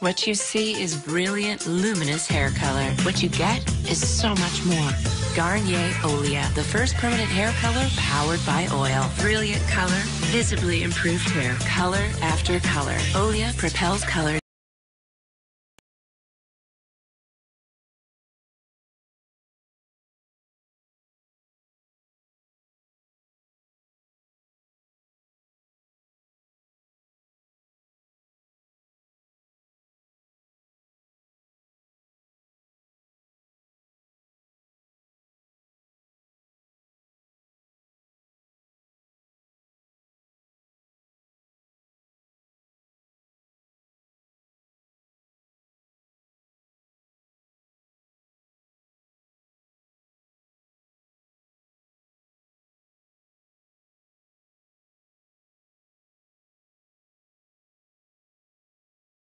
What you see is brilliant, luminous hair color. What you get is so much more. Garnier Olia, the first permanent hair color powered by oil. Brilliant color, visibly improved hair, color after color. Olia propels color